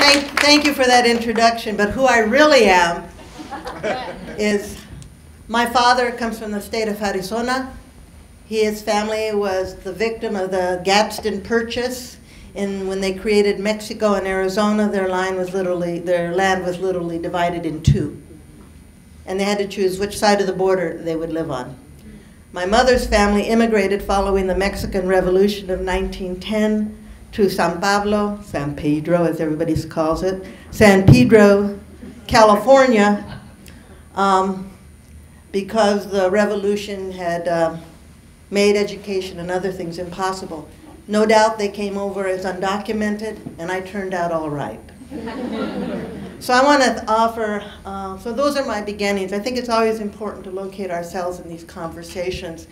Thank, thank you for that introduction, but who I really am is my father comes from the state of Arizona. His family was the victim of the Gadsden Purchase. And when they created Mexico and Arizona, their line was literally their land was literally divided in two. And they had to choose which side of the border they would live on. My mother's family immigrated following the Mexican Revolution of 1910 to San Pablo, San Pedro as everybody calls it, San Pedro, California, um, because the revolution had uh, made education and other things impossible. No doubt they came over as undocumented, and I turned out all right. so I want to offer, uh, so those are my beginnings. I think it's always important to locate ourselves in these conversations.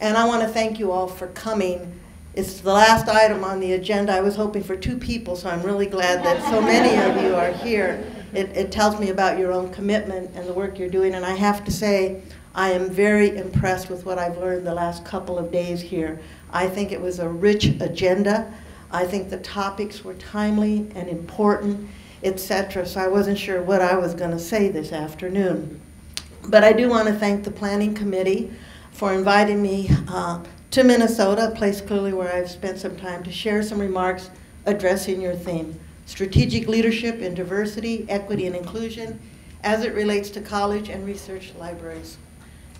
And I want to thank you all for coming. It's the last item on the agenda. I was hoping for two people, so I'm really glad that so many of you are here it, it tells me about your own commitment and the work you're doing. And I have to say, I am very impressed with what I've learned the last couple of days here. I think it was a rich agenda. I think the topics were timely and important, etc. So I wasn't sure what I was going to say this afternoon. But I do want to thank the Planning Committee for inviting me uh, to Minnesota, a place clearly where I've spent some time, to share some remarks addressing your theme strategic leadership in diversity, equity, and inclusion as it relates to college and research libraries.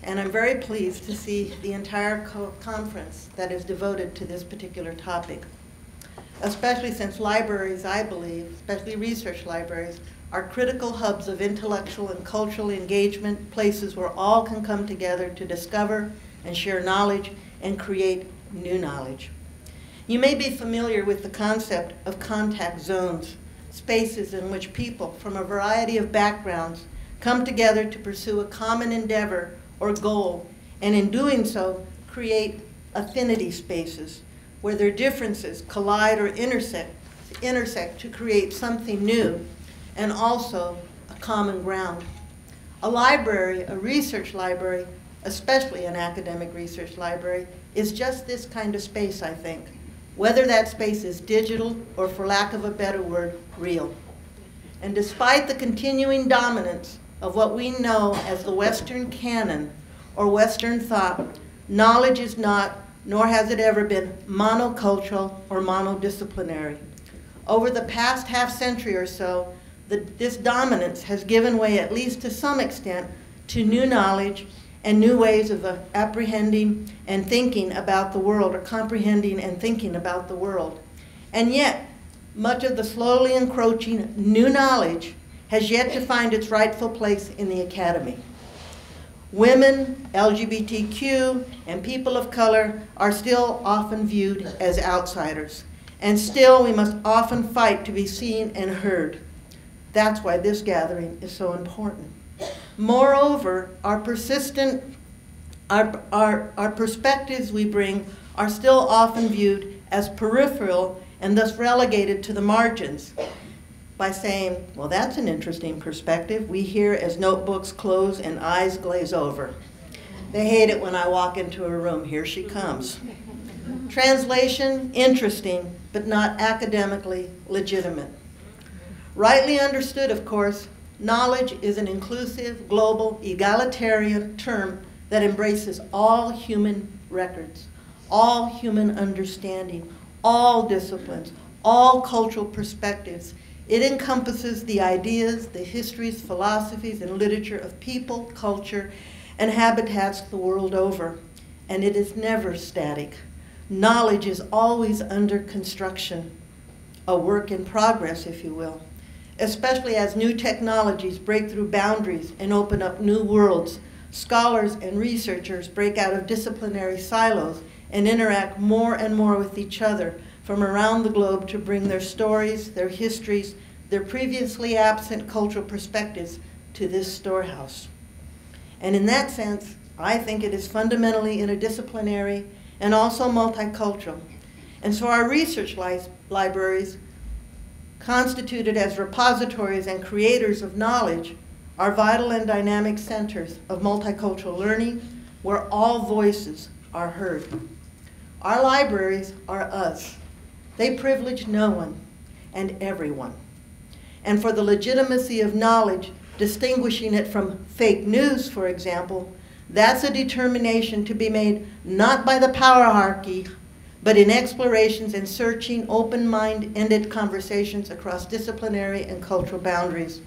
And I'm very pleased to see the entire co conference that is devoted to this particular topic, especially since libraries, I believe, especially research libraries, are critical hubs of intellectual and cultural engagement, places where all can come together to discover and share knowledge and create new knowledge. You may be familiar with the concept of contact zones, spaces in which people from a variety of backgrounds come together to pursue a common endeavor or goal, and in doing so, create affinity spaces where their differences collide or intersect, intersect to create something new and also a common ground. A library, a research library, especially an academic research library, is just this kind of space, I think whether that space is digital or, for lack of a better word, real. And despite the continuing dominance of what we know as the Western canon or Western thought, knowledge is not, nor has it ever been, monocultural or monodisciplinary. Over the past half century or so, the, this dominance has given way, at least to some extent, to new knowledge and new ways of uh, apprehending and thinking about the world, or comprehending and thinking about the world. And yet, much of the slowly encroaching new knowledge has yet to find its rightful place in the academy. Women, LGBTQ, and people of color are still often viewed as outsiders. And still, we must often fight to be seen and heard. That's why this gathering is so important. Moreover, our persistent, our, our, our perspectives we bring are still often viewed as peripheral and thus relegated to the margins by saying, well, that's an interesting perspective. We hear as notebooks close and eyes glaze over. They hate it when I walk into a room. Here she comes. Translation, interesting, but not academically legitimate. Rightly understood, of course, Knowledge is an inclusive, global, egalitarian term that embraces all human records, all human understanding, all disciplines, all cultural perspectives. It encompasses the ideas, the histories, philosophies, and literature of people, culture, and habitats the world over. And it is never static. Knowledge is always under construction, a work in progress, if you will especially as new technologies break through boundaries and open up new worlds. Scholars and researchers break out of disciplinary silos and interact more and more with each other from around the globe to bring their stories, their histories, their previously absent cultural perspectives to this storehouse. And in that sense, I think it is fundamentally interdisciplinary and also multicultural. And so our research li libraries constituted as repositories and creators of knowledge, are vital and dynamic centers of multicultural learning where all voices are heard. Our libraries are us. They privilege no one and everyone. and for the legitimacy of knowledge, distinguishing it from fake news, for example, that's a determination to be made not by the power hierarchy, but in explorations and searching, open mind ended conversations across disciplinary and cultural boundaries.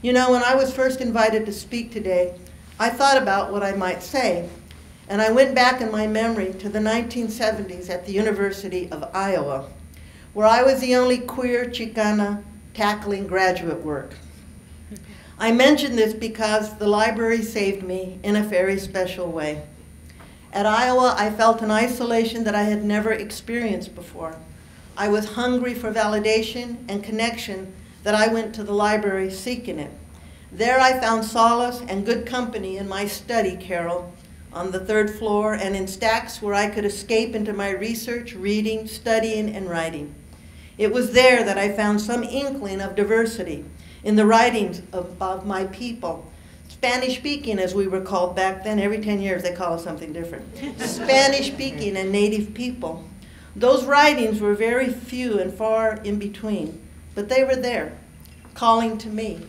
You know, when I was first invited to speak today, I thought about what I might say, and I went back in my memory to the 1970s at the University of Iowa, where I was the only queer Chicana tackling graduate work. I mention this because the library saved me in a very special way. At Iowa, I felt an isolation that I had never experienced before. I was hungry for validation and connection that I went to the library seeking it. There I found solace and good company in my study, carrel, on the third floor and in stacks where I could escape into my research, reading, studying, and writing. It was there that I found some inkling of diversity in the writings of, of my people Spanish speaking, as we were called back then, every 10 years they call us something different. Spanish speaking and native people. Those writings were very few and far in between, but they were there, calling to me.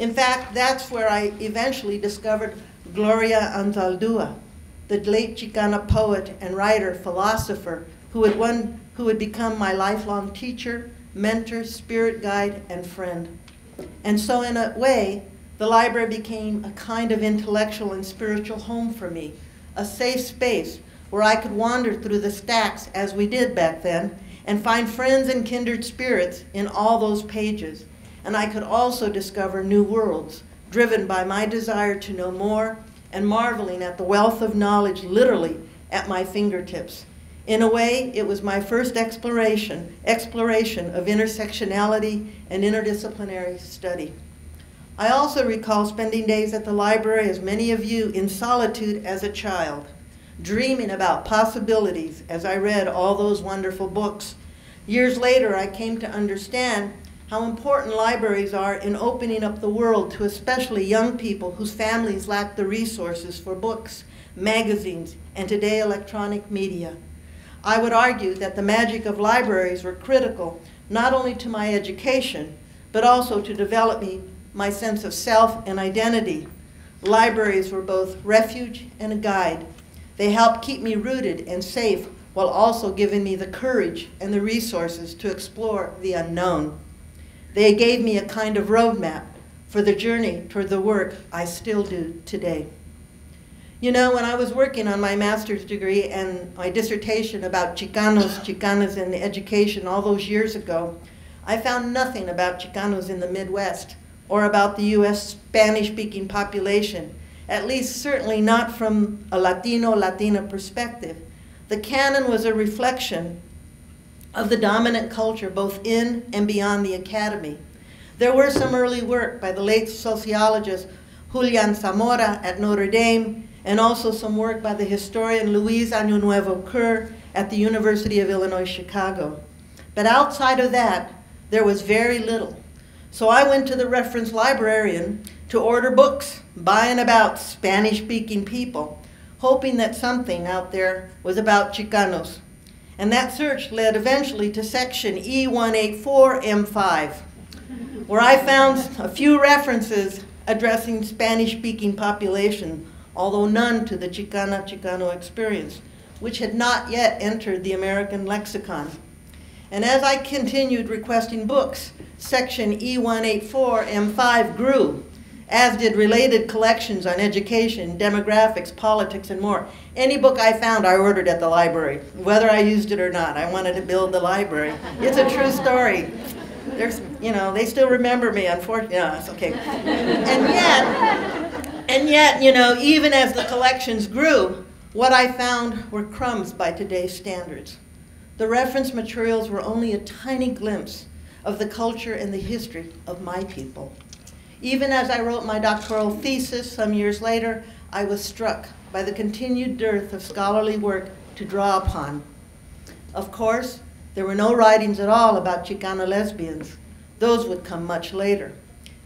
In fact, that's where I eventually discovered Gloria Anzaldúa, the late Chicana poet and writer, philosopher, who would, one, who would become my lifelong teacher, mentor, spirit guide, and friend. And so in a way, the library became a kind of intellectual and spiritual home for me, a safe space where I could wander through the stacks as we did back then and find friends and kindred spirits in all those pages. And I could also discover new worlds, driven by my desire to know more and marveling at the wealth of knowledge literally at my fingertips. In a way, it was my first exploration, exploration of intersectionality and interdisciplinary study. I also recall spending days at the library, as many of you, in solitude as a child, dreaming about possibilities as I read all those wonderful books. Years later, I came to understand how important libraries are in opening up the world to especially young people whose families lack the resources for books, magazines, and today electronic media. I would argue that the magic of libraries were critical not only to my education, but also to develop me my sense of self and identity. Libraries were both refuge and a guide. They helped keep me rooted and safe while also giving me the courage and the resources to explore the unknown. They gave me a kind of roadmap for the journey toward the work I still do today. You know, when I was working on my master's degree and my dissertation about Chicanos, Chicanas in education all those years ago, I found nothing about Chicanos in the Midwest or about the U.S. Spanish-speaking population, at least certainly not from a Latino-Latina perspective. The canon was a reflection of the dominant culture both in and beyond the academy. There were some early work by the late sociologist Julian Samora at Notre Dame, and also some work by the historian Louise Año Nuevo Kerr at the University of Illinois Chicago. But outside of that, there was very little. So I went to the reference librarian to order books by and about Spanish-speaking people, hoping that something out there was about Chicanos. And that search led eventually to section E184M5, where I found a few references addressing Spanish-speaking population, although none to the Chicana-Chicano experience, which had not yet entered the American lexicon. And as I continued requesting books, Section E184M5 grew, as did related collections on education, demographics, politics, and more. Any book I found, I ordered at the library, whether I used it or not. I wanted to build the library. It's a true story. There's, you know, they still remember me, unfortunately. No, it's okay. And yet, and yet, you know, even as the collections grew, what I found were crumbs by today's standards. The reference materials were only a tiny glimpse of the culture and the history of my people. Even as I wrote my doctoral thesis some years later, I was struck by the continued dearth of scholarly work to draw upon. Of course, there were no writings at all about Chicana lesbians. Those would come much later.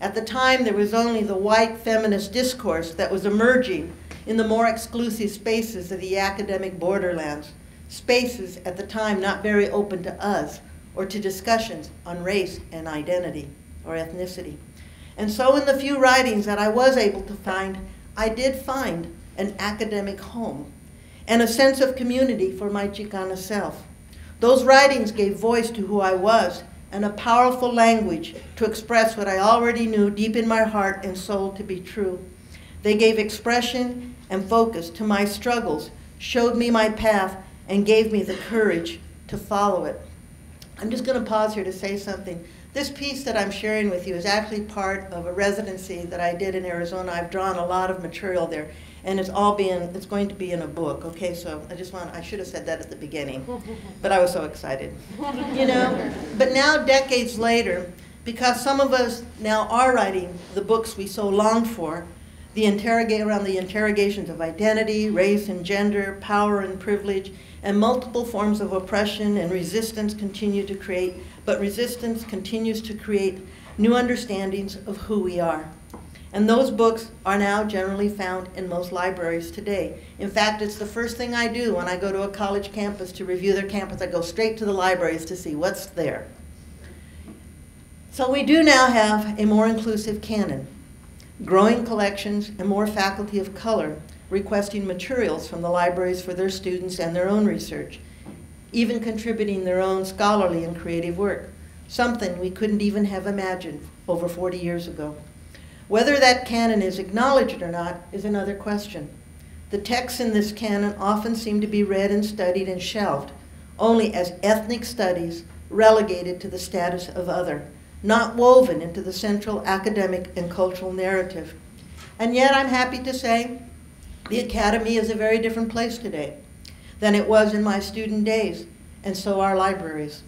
At the time, there was only the white feminist discourse that was emerging in the more exclusive spaces of the academic borderlands, spaces at the time not very open to us, or to discussions on race and identity. or ethnicity. And so, in the few writings that I was able to find, I did find an academic home and a sense of community for my Chicana self. Those writings gave voice to who I was and a powerful language to express what I already knew deep in my heart and soul to be true. They gave expression and focus to my struggles, showed me my path, and gave me the courage to follow it. I'm just going to pause here to say something. This piece that I'm sharing with you is actually part of a residency that I did in Arizona. I've drawn a lot of material there and it's all being it's going to be in a book okay so i just want i should have said that at the beginning but i was so excited you know but now decades later because some of us now are writing the books we so long for the interrogate around the interrogations of identity race and gender power and privilege and multiple forms of oppression and resistance continue to create but resistance continues to create new understandings of who we are and those books are now generally found in most libraries today. In fact, it's the first thing I do when I go to a college campus to review their campus. I go straight to the libraries to see what's there. So we do now have a more inclusive canon, growing collections, and more faculty of color requesting materials from the libraries for their students and their own research, even contributing their own scholarly and creative work, something we couldn't even have imagined over 40 years ago. Whether that canon is acknowledged or not is another question. The texts in this canon often seem to be read and studied and shelved, only as ethnic studies relegated to the status of other, not woven into the central academic and cultural narrative. And yet, I'm happy to say the Academy is a very different place today than it was in my student days, and so are libraries.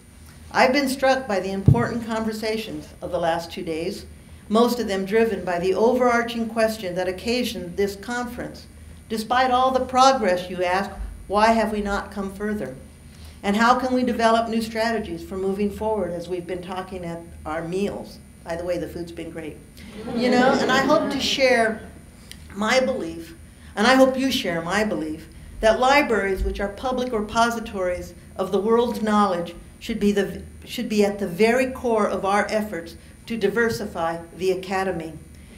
I've been struck by the important conversations of the last two days most of them driven by the overarching question that occasioned this conference. Despite all the progress, you ask, why have we not come further? And how can we develop new strategies for moving forward as we've been talking at our meals? By the way, the food's been great. You know, and I hope to share my belief, and I hope you share my belief, that libraries, which are public repositories of the world's knowledge, should be, the, should be at the very core of our efforts to diversify the academy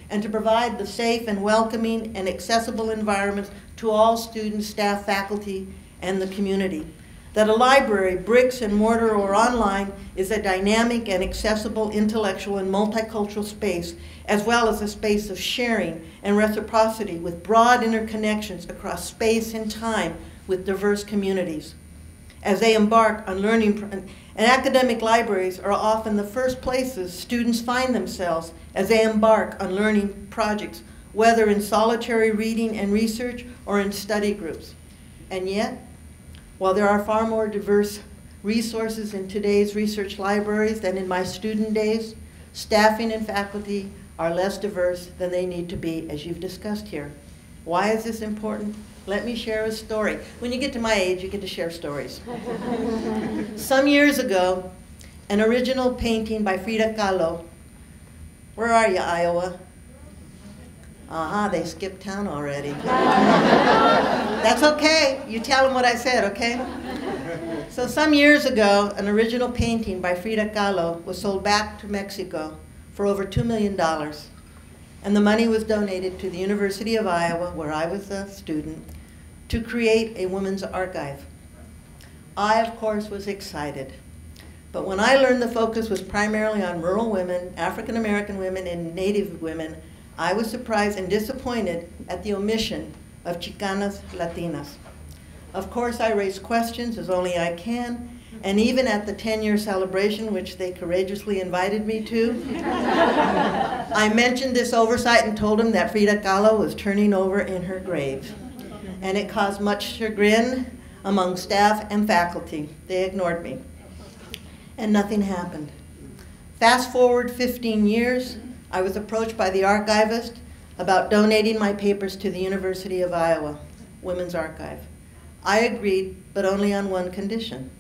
and to provide the safe and welcoming and accessible environments to all students, staff, faculty, and the community. That a library, bricks and mortar or online, is a dynamic and accessible intellectual and multicultural space, as well as a space of sharing and reciprocity with broad interconnections across space and time with diverse communities. As they embark on learning and academic libraries are often the first places students find themselves as they embark on learning projects, whether in solitary reading and research or in study groups. And yet, while there are far more diverse resources in today's research libraries than in my student days, staffing and faculty are less diverse than they need to be, as you've discussed here. Why is this important? Let me share a story. When you get to my age, you get to share stories. Some years ago, an original painting by Frida Kahlo. Where are you, Iowa? Uh-huh, they skipped town already. That's okay. You tell them what I said, okay? So some years ago, an original painting by Frida Kahlo was sold back to Mexico for over $2 million. And the money was donated to the University of Iowa, where I was a student, to create a women's archive. I, of course, was excited. But when I learned the focus was primarily on rural women, African American women, and Native women, I was surprised and disappointed at the omission of Chicanas Latinas. Of course, I raised questions as only I can, and even at the 10 year celebration, which they courageously invited me to, I mentioned this oversight and told them that Frida Kahlo was turning over in her grave and it caused much chagrin among staff and faculty. They ignored me, and nothing happened. Fast forward 15 years, I was approached by the archivist about donating my papers to the University of Iowa Women's Archive. I agreed, but only on one condition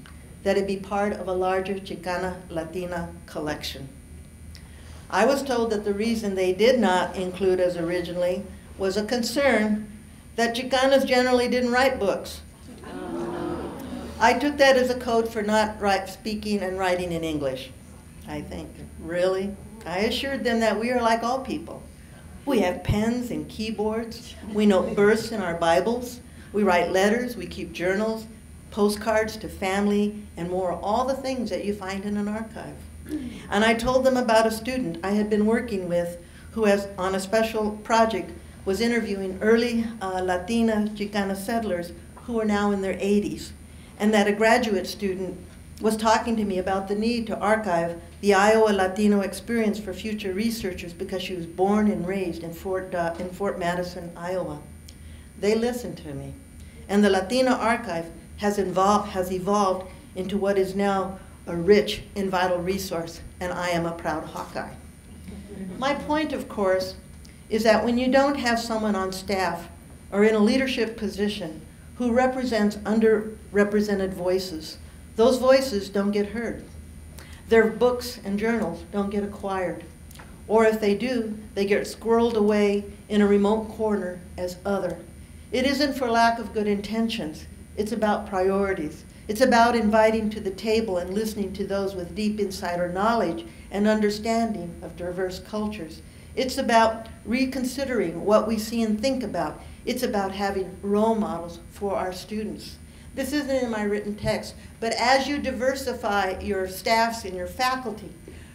that it be part of a larger Chicana Latina collection. I was told that the reason they did not include us originally was a concern that Chicanas generally didn't write books. I took that as a code for not write, speaking and writing in English. I think, really? I assured them that we are like all people. We have pens and keyboards. We note births in our Bibles. We write letters. We keep journals, postcards to family, and more, all the things that you find in an archive. And I told them about a student I had been working with who has, on a special project, was interviewing early uh, Latina Chicana settlers who are now in their 80s, and that a graduate student was talking to me about the need to archive the Iowa Latino experience for future researchers because she was born and raised in Fort, uh, in Fort Madison, Iowa. They listened to me. And the Latino archive has, involved, has evolved into what is now a rich and vital resource, and I am a proud Hawkeye. My point, of course, is that when you don't have someone on staff or in a leadership position who represents underrepresented voices, those voices don't get heard. Their books and journals don't get acquired. Or if they do, they get squirreled away in a remote corner as other. It isn't for lack of good intentions. It's about priorities. It's about inviting to the table and listening to those with deep insider knowledge and understanding of diverse cultures. It's about reconsidering what we see and think about. It's about having role models for our students. This isn't in my written text, but as you diversify your staffs and your faculty,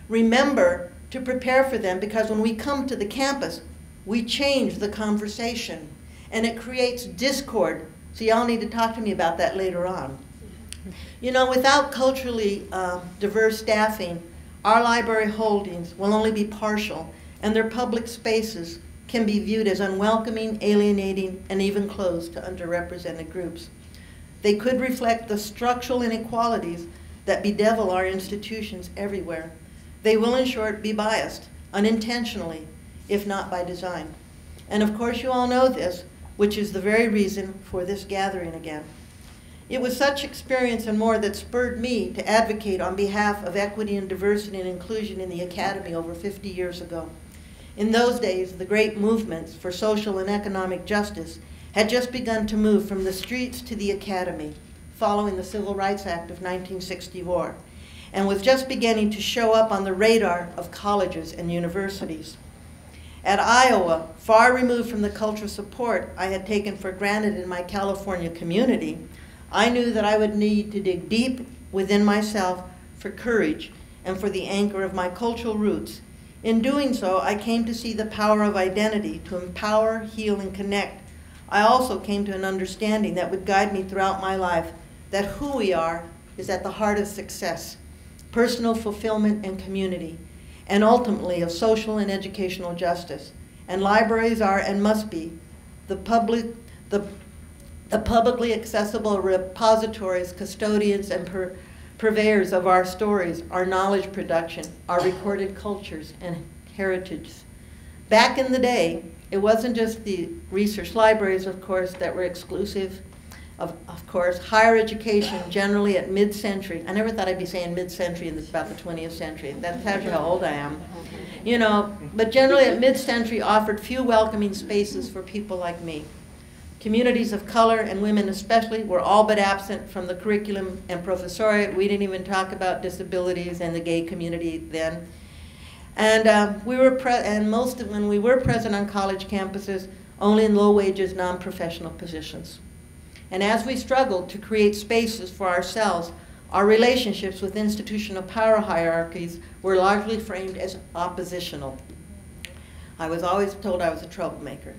remember to prepare for them because when we come to the campus, we change the conversation and it creates discord. So y'all need to talk to me about that later on. You know, without culturally uh, diverse staffing, our library holdings will only be partial and their public spaces can be viewed as unwelcoming, alienating, and even closed to underrepresented groups. They could reflect the structural inequalities that bedevil our institutions everywhere. They will, in short, be biased, unintentionally, if not by design. And of course, you all know this, which is the very reason for this gathering again. It was such experience and more that spurred me to advocate on behalf of equity and diversity and inclusion in the Academy over 50 years ago. In those days, the great movements for social and economic justice had just begun to move from the streets to the academy following the Civil Rights Act of 1964 and was just beginning to show up on the radar of colleges and universities. At Iowa, far removed from the cultural support I had taken for granted in my California community, I knew that I would need to dig deep within myself for courage and for the anchor of my cultural roots. In doing so, I came to see the power of identity to empower, heal, and connect I also came to an understanding that would guide me throughout my life that who we are is at the heart of success, personal fulfillment and community, and ultimately of social and educational justice. And libraries are and must be the public, the, the publicly accessible repositories, custodians, and purveyors of our stories, our knowledge production, our recorded cultures and heritages. Back in the day, it wasn't just the research libraries, of course, that were exclusive. Of, of course, higher education generally at mid-century. I never thought I'd be saying mid-century in this about the 20th century. That tells you how old I am. You know, but generally at mid-century offered few welcoming spaces for people like me. Communities of color and women especially were all but absent from the curriculum and professoriate. We didn't even talk about disabilities and the gay community then. And uh, we were and most of, when we were present on college campuses, only in low wages, non-professional positions. And as we struggled to create spaces for ourselves, our relationships with institutional power hierarchies were largely framed as oppositional. I was always told I was a troublemaker.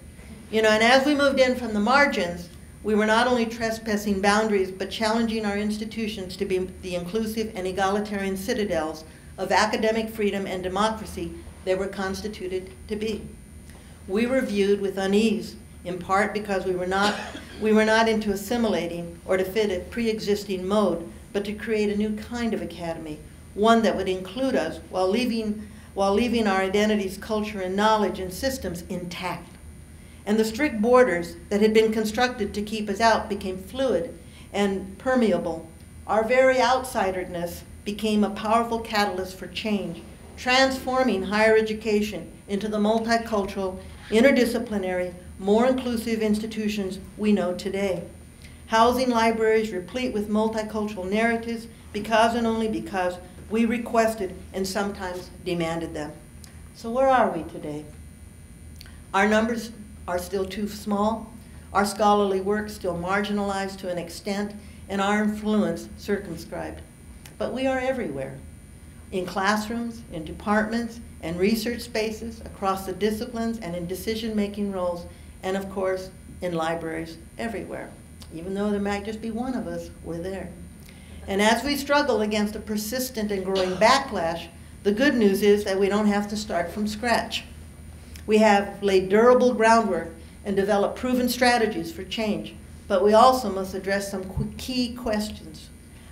You know, and as we moved in from the margins, we were not only trespassing boundaries, but challenging our institutions to be the inclusive and egalitarian citadels of academic freedom and democracy they were constituted to be. We were viewed with unease, in part because we were not, we were not into assimilating or to fit a pre-existing mode, but to create a new kind of academy, one that would include us while leaving, while leaving our identities, culture, and knowledge and systems intact. And the strict borders that had been constructed to keep us out became fluid and permeable. Our very outsiderness became a powerful catalyst for change, transforming higher education into the multicultural, interdisciplinary, more inclusive institutions we know today. Housing libraries replete with multicultural narratives because and only because we requested and sometimes demanded them. So where are we today? Our numbers are still too small, our scholarly work still marginalized to an extent, and our influence circumscribed. But we are everywhere, in classrooms, in departments, and research spaces, across the disciplines, and in decision-making roles, and of course, in libraries everywhere. Even though there might just be one of us, we're there. And as we struggle against a persistent and growing backlash, the good news is that we don't have to start from scratch. We have laid durable groundwork and developed proven strategies for change, but we also must address some key questions.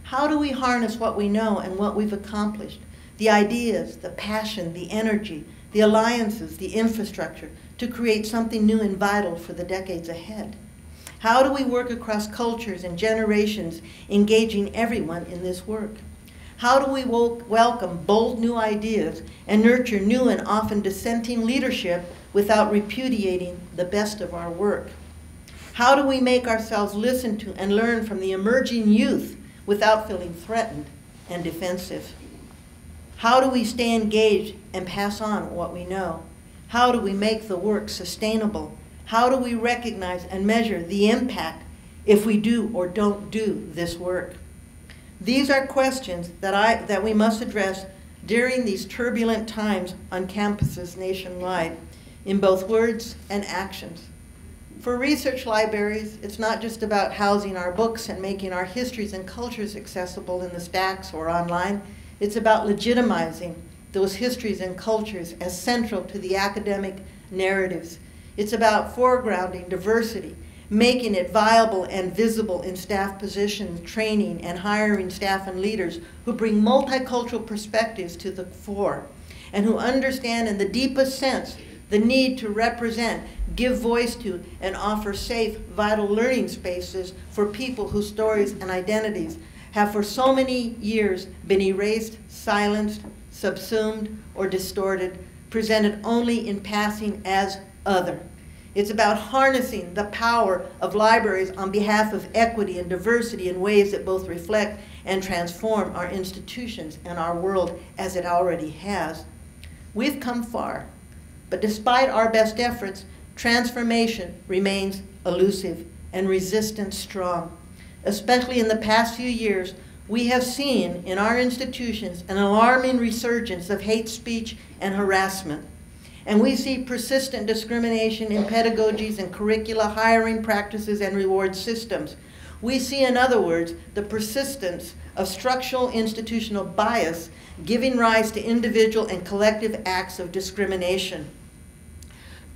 How do we harness what we know and what we've accomplished? The ideas, the passion, the energy, the alliances, the infrastructure to create something new and vital for the decades ahead. How do we work across cultures and generations, engaging everyone in this work? How do we welcome bold new ideas and nurture new and often dissenting leadership without repudiating the best of our work? How do we make ourselves listen to and learn from the emerging youth without feeling threatened and defensive? How do we stay engaged and pass on what we know? How do we make the work sustainable how do we recognize and measure the impact if we do or don't do this work? These are questions that, I, that we must address during these turbulent times on campuses nationwide, in both words and actions. For research libraries, it's not just about housing our books and making our histories and cultures accessible in the stacks or online. It's about legitimizing those histories and cultures as central to the academic narratives it's about foregrounding diversity, making it viable and visible in staff positions, training, and hiring staff and leaders who bring multicultural perspectives to the fore and who understand in the deepest sense the need to represent, give voice to, and offer safe, vital learning spaces for people whose stories and identities have for so many years been erased, silenced, subsumed, or distorted, presented only in passing as other. It's about harnessing the power of libraries on behalf of equity and diversity in ways that both reflect and transform our institutions and our world as it already has. We've come far, but despite our best efforts, transformation remains elusive and resistance strong. Especially in the past few years, we have seen in our institutions an alarming resurgence of hate speech and harassment. And we see persistent discrimination in pedagogies and curricula, hiring practices, and reward systems. We see, in other words, the persistence of structural institutional bias giving rise to individual and collective acts of discrimination.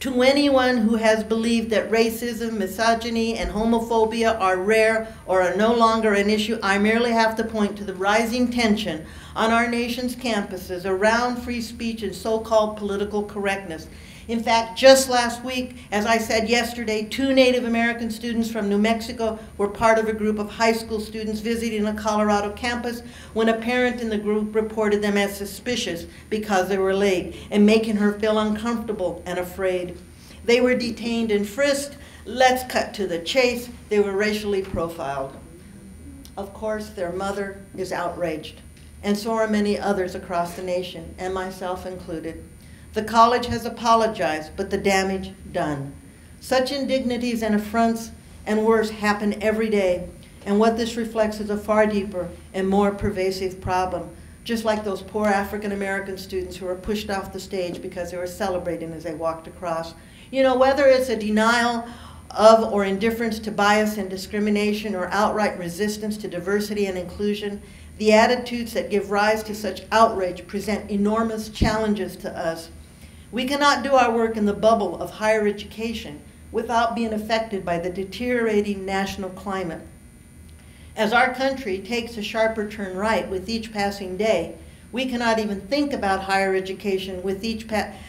To anyone who has believed that racism, misogyny, and homophobia are rare or are no longer an issue, I merely have to point to the rising tension on our nation's campuses around free speech and so-called political correctness. In fact, just last week, as I said yesterday, two Native American students from New Mexico were part of a group of high school students visiting a Colorado campus when a parent in the group reported them as suspicious because they were late and making her feel uncomfortable and afraid. They were detained and frisked. Let's cut to the chase. They were racially profiled. Of course, their mother is outraged and so are many others across the nation, and myself included. The college has apologized, but the damage done. Such indignities and affronts and worse happen every day, and what this reflects is a far deeper and more pervasive problem, just like those poor African American students who were pushed off the stage because they were celebrating as they walked across. You know, whether it's a denial of or indifference to bias and discrimination or outright resistance to diversity and inclusion, the attitudes that give rise to such outrage present enormous challenges to us. We cannot do our work in the bubble of higher education without being affected by the deteriorating national climate. As our country takes a sharper turn right with each passing day, we cannot even think about higher education with each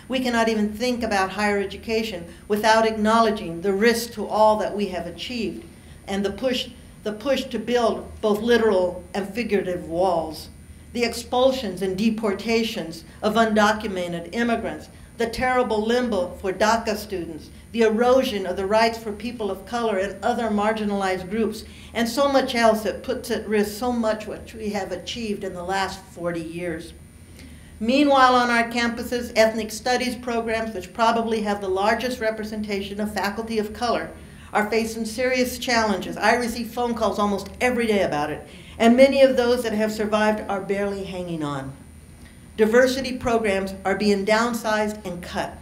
we cannot even think about higher education without acknowledging the risk to all that we have achieved and the push the push to build both literal and figurative walls, the expulsions and deportations of undocumented immigrants, the terrible limbo for DACA students, the erosion of the rights for people of color and other marginalized groups, and so much else that puts at risk so much what we have achieved in the last 40 years. Meanwhile, on our campuses, ethnic studies programs, which probably have the largest representation of faculty of color, are facing serious challenges. I receive phone calls almost every day about it, and many of those that have survived are barely hanging on. Diversity programs are being downsized and cut.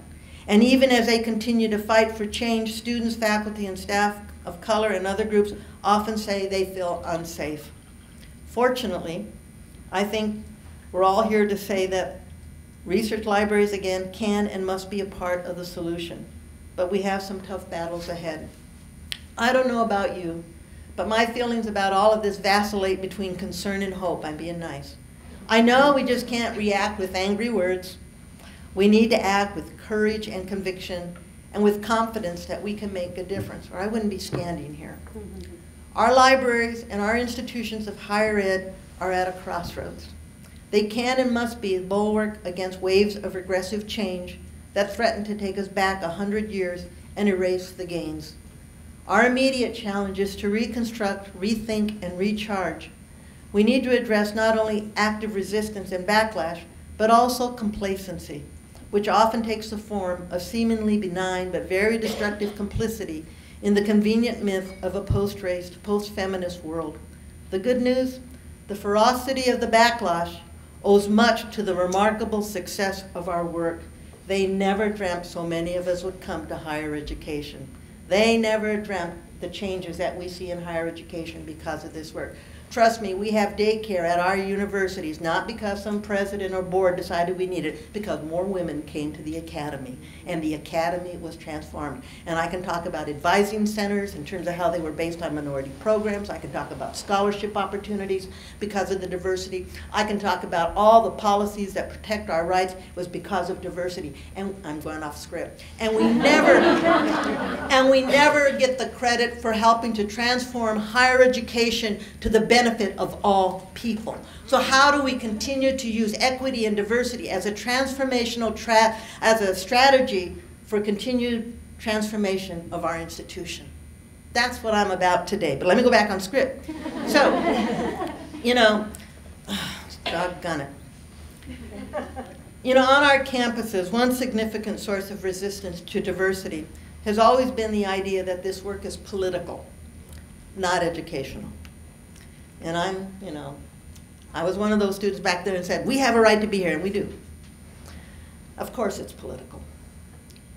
And even as they continue to fight for change, students, faculty, and staff of color and other groups often say they feel unsafe. Fortunately, I think we're all here to say that research libraries, again, can and must be a part of the solution. But we have some tough battles ahead. I don't know about you, but my feelings about all of this vacillate between concern and hope. I'm being nice. I know we just can't react with angry words. We need to act with courage and conviction and with confidence that we can make a difference, or I wouldn't be standing here. Our libraries and our institutions of higher ed are at a crossroads. They can and must be a bulwark against waves of regressive change that threaten to take us back a hundred years and erase the gains. Our immediate challenge is to reconstruct, rethink, and recharge. We need to address not only active resistance and backlash, but also complacency which often takes the form of seemingly benign but very destructive complicity in the convenient myth of a post-race, post-feminist world. The good news, the ferocity of the backlash owes much to the remarkable success of our work. They never dreamt so many of us would come to higher education. They never dreamt the changes that we see in higher education because of this work. Trust me, we have daycare at our universities, not because some president or board decided we needed it, because more women came to the academy, and the academy was transformed. And I can talk about advising centers in terms of how they were based on minority programs. I can talk about scholarship opportunities because of the diversity. I can talk about all the policies that protect our rights was because of diversity. And I'm going off script. And we never, and we never get the credit for helping to transform higher education to the benefit benefit of all people. So how do we continue to use equity and diversity as a transformational, tra as a strategy for continued transformation of our institution? That's what I'm about today. But let me go back on script. So, you know, doggone it. You know, on our campuses, one significant source of resistance to diversity has always been the idea that this work is political, not educational. And I'm, you know, I was one of those students back there and said, we have a right to be here, and we do. Of course it's political.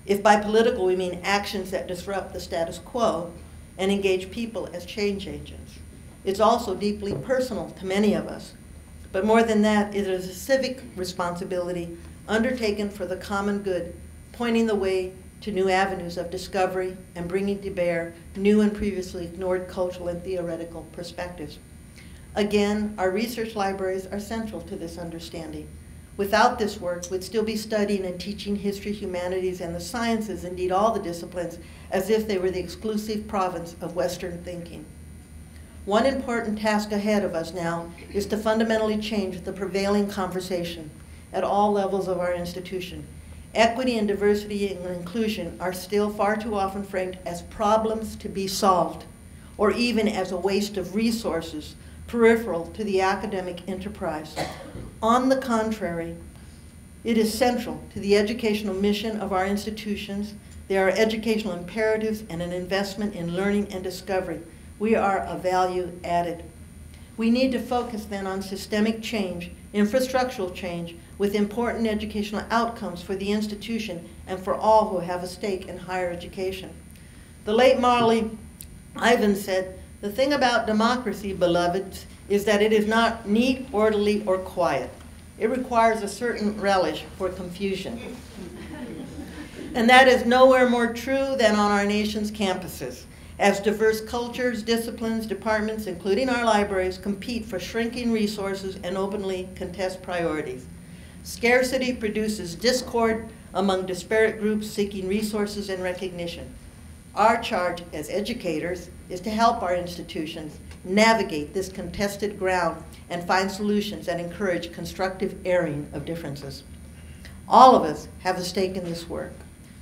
If by political we mean actions that disrupt the status quo and engage people as change agents. It's also deeply personal to many of us. But more than that, it is a civic responsibility undertaken for the common good, pointing the way to new avenues of discovery and bringing to bear new and previously ignored cultural and theoretical perspectives. Again, our research libraries are central to this understanding. Without this work, we'd still be studying and teaching history, humanities, and the sciences, indeed all the disciplines, as if they were the exclusive province of Western thinking. One important task ahead of us now is to fundamentally change the prevailing conversation at all levels of our institution. Equity and diversity and inclusion are still far too often framed as problems to be solved, or even as a waste of resources peripheral to the academic enterprise. On the contrary, it is central to the educational mission of our institutions. There are educational imperatives and an investment in learning and discovery. We are a value added. We need to focus then on systemic change, infrastructural change, with important educational outcomes for the institution and for all who have a stake in higher education. The late Molly Ivins said, the thing about democracy, beloveds, is that it is not neat, orderly, or quiet. It requires a certain relish for confusion. And that is nowhere more true than on our nation's campuses, as diverse cultures, disciplines, departments, including our libraries, compete for shrinking resources and openly contest priorities. Scarcity produces discord among disparate groups seeking resources and recognition. Our charge as educators is to help our institutions navigate this contested ground and find solutions that encourage constructive airing of differences. All of us have a stake in this work,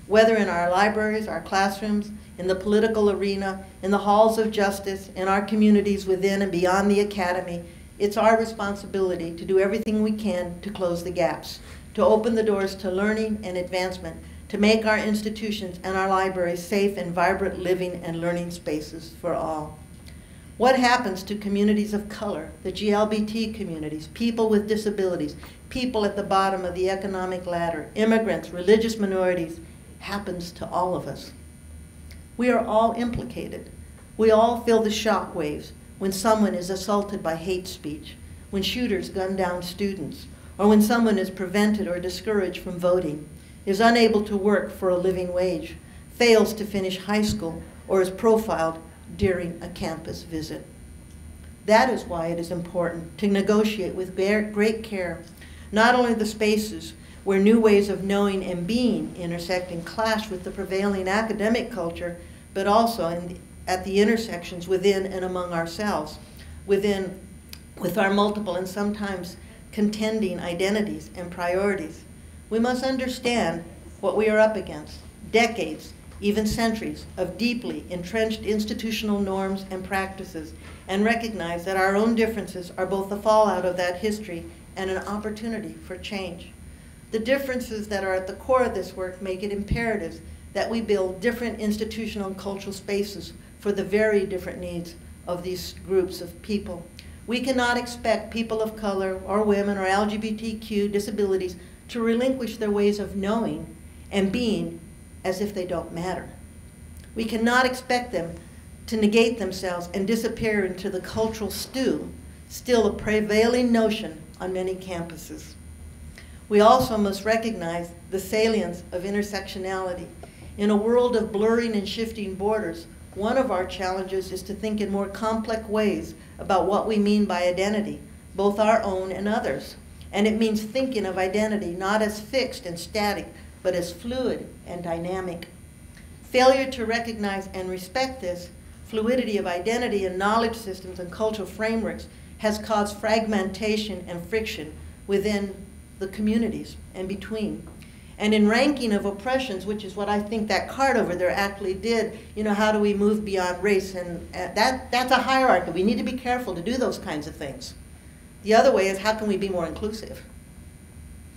whether in our libraries, our classrooms, in the political arena, in the halls of justice, in our communities within and beyond the academy, It's our responsibility to do everything we can to close the gaps, to open the doors to learning and advancement, to make our institutions and our libraries safe and vibrant living and learning spaces for all. What happens to communities of color, the GLBT communities, people with disabilities, people at the bottom of the economic ladder, immigrants, religious minorities, happens to all of us. We are all implicated. We all feel the shock waves when someone is assaulted by hate speech, when shooters gun down students, or when someone is prevented or discouraged from voting, is unable to work for a living wage, fails to finish high school, or is profiled during a campus visit. That is why it is important to negotiate with great care not only the spaces where new ways of knowing and being intersect and clash with the prevailing academic culture, but also in at the intersections within and among ourselves, within, with our multiple and sometimes contending identities and priorities. We must understand what we are up against decades, even centuries, of deeply entrenched institutional norms and practices, and recognize that our own differences are both the fallout of that history and an opportunity for change. The differences that are at the core of this work make it imperative that we build different institutional and cultural spaces for the very different needs of these groups of people. We cannot expect people of color or women or LGBTQ disabilities to relinquish their ways of knowing and being as if they don't matter. We cannot expect them to negate themselves and disappear into the cultural stew, still a prevailing notion on many campuses. We also must recognize the salience of intersectionality. In a world of blurring and shifting borders, one of our challenges is to think in more complex ways about what we mean by identity, both our own and others. And it means thinking of identity not as fixed and static, but as fluid and dynamic. Failure to recognize and respect this fluidity of identity in knowledge systems and cultural frameworks has caused fragmentation and friction within the communities and between and in ranking of oppressions, which is what I think that card over there actually did, you know, how do we move beyond race? And uh, that, that's a hierarchy. We need to be careful to do those kinds of things. The other way is how can we be more inclusive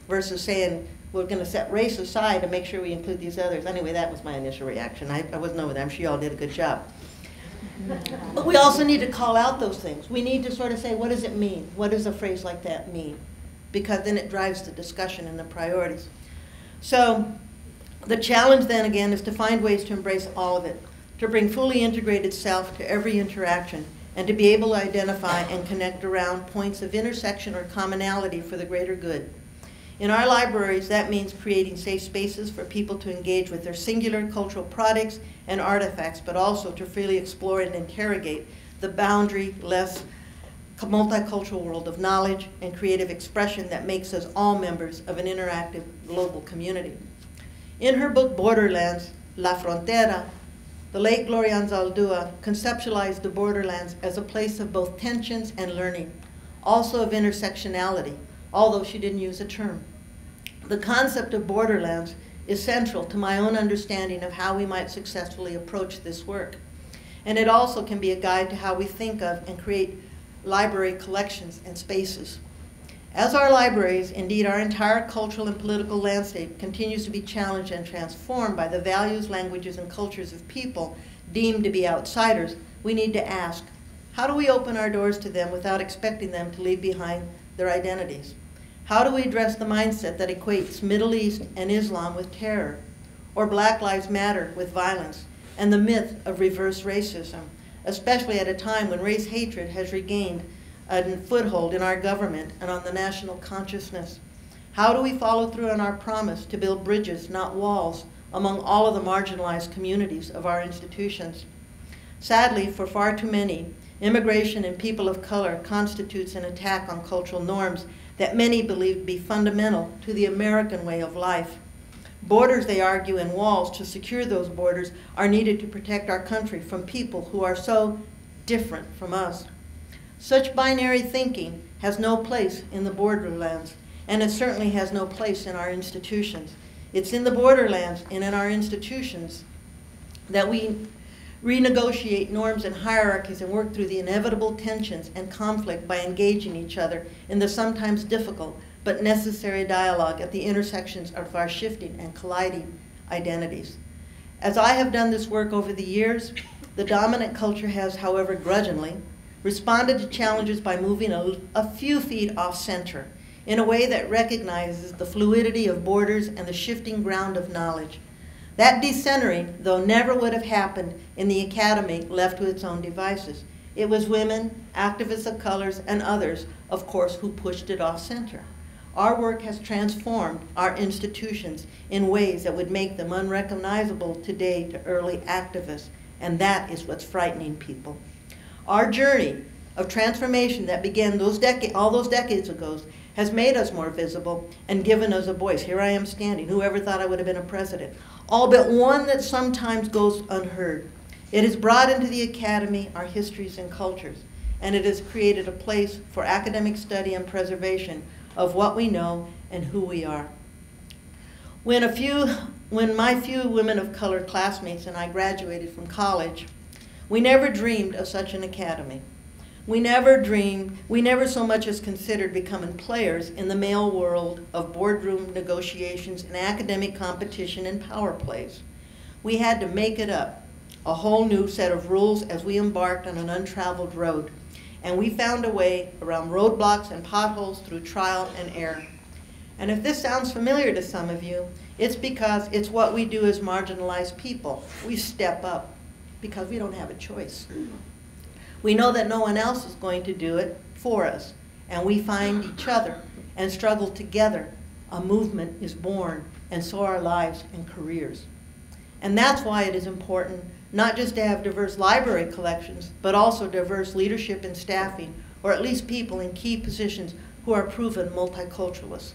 versus saying we're going to set race aside and make sure we include these others. Anyway, that was my initial reaction. I, I wasn't over there. I'm sure you all did a good job. But we also need to call out those things. We need to sort of say, what does it mean? What does a phrase like that mean? Because then it drives the discussion and the priorities. So the challenge then again is to find ways to embrace all of it, to bring fully integrated self to every interaction, and to be able to identify and connect around points of intersection or commonality for the greater good. In our libraries, that means creating safe spaces for people to engage with their singular cultural products and artifacts, but also to freely explore and interrogate the boundary-less multicultural world of knowledge and creative expression that makes us all members of an interactive global community. In her book Borderlands, La Frontera, the late Gloria Anzaldúa conceptualized the borderlands as a place of both tensions and learning, also of intersectionality, although she didn't use a term. The concept of borderlands is central to my own understanding of how we might successfully approach this work. And it also can be a guide to how we think of and create library collections and spaces. As our libraries, indeed our entire cultural and political landscape, continues to be challenged and transformed by the values, languages, and cultures of people deemed to be outsiders, we need to ask, how do we open our doors to them without expecting them to leave behind their identities? How do we address the mindset that equates Middle East and Islam with terror, or Black Lives Matter with violence, and the myth of reverse racism? especially at a time when race hatred has regained a foothold in our government and on the national consciousness. How do we follow through on our promise to build bridges, not walls, among all of the marginalized communities of our institutions? Sadly, for far too many, immigration and people of color constitutes an attack on cultural norms that many believe to be fundamental to the American way of life. Borders, they argue, and walls to secure those borders are needed to protect our country from people who are so different from us. Such binary thinking has no place in the borderlands, and it certainly has no place in our institutions. It's in the borderlands and in our institutions that we renegotiate norms and hierarchies, and work through the inevitable tensions and conflict by engaging each other in the sometimes difficult but necessary dialogue at the intersections of our shifting and colliding identities. As I have done this work over the years, the dominant culture has, however grudgingly, responded to challenges by moving a, a few feet off center in a way that recognizes the fluidity of borders and the shifting ground of knowledge. That decentering, though never would have happened in the academy left to its own devices. It was women, activists of colors, and others, of course, who pushed it off center. Our work has transformed our institutions in ways that would make them unrecognizable today to early activists, and that is what's frightening people. Our journey of transformation that began those all those decades ago has made us more visible and given us a voice. Here I am standing. Whoever thought I would have been a president? All but one that sometimes goes unheard. It has brought into the academy our histories and cultures, and it has created a place for academic study and preservation of what we know and who we are. When a few, when my few women of color classmates and I graduated from college, we never dreamed of such an academy. We never dreamed, we never so much as considered becoming players in the male world of boardroom negotiations and academic competition and power plays. We had to make it up, a whole new set of rules as we embarked on an untraveled road. And we found a way around roadblocks and potholes through trial and error. And if this sounds familiar to some of you, it's because it's what we do as marginalized people. We step up because we don't have a choice. We know that no one else is going to do it for us, and we find each other and struggle together. A movement is born, and so are lives and careers. And that's why it is important not just to have diverse library collections, but also diverse leadership and staffing, or at least people in key positions who are proven multiculturalists.